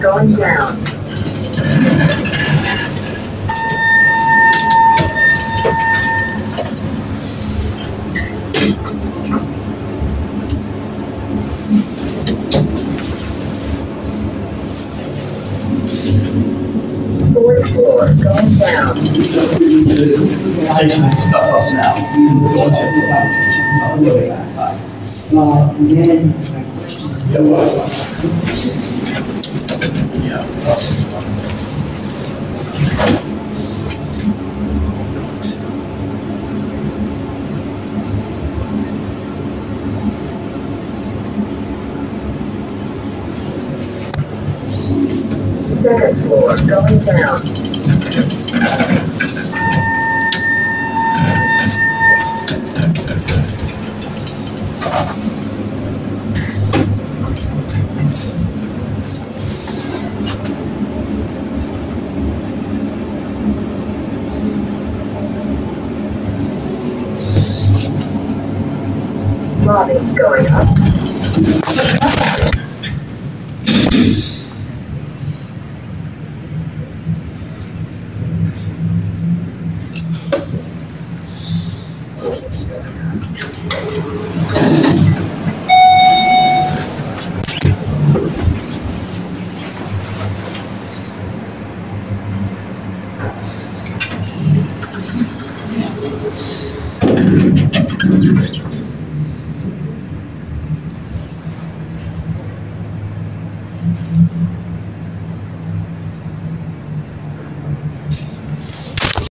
Going down. Fourth floor, going down station this stuff up now. Don't tip it. Uh, then my question. Second floor going down. it going up.